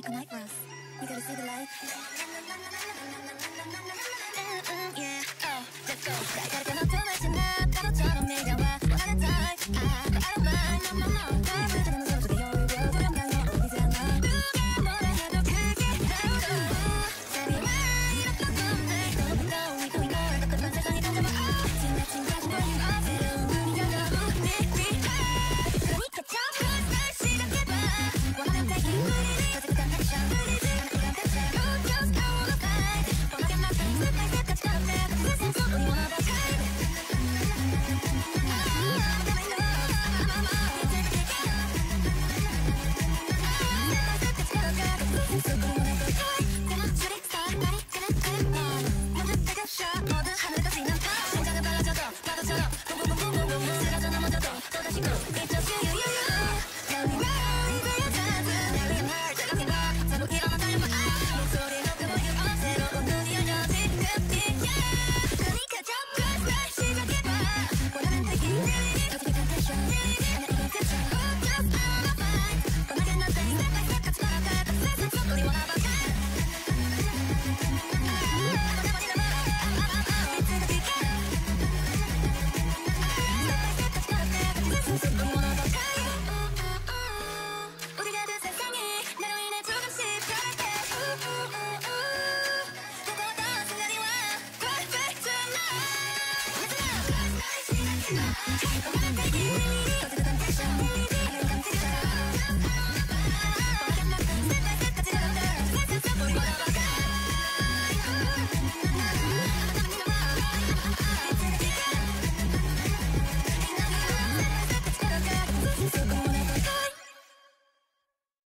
make a night for us. You gotta see the light. Yeah. Super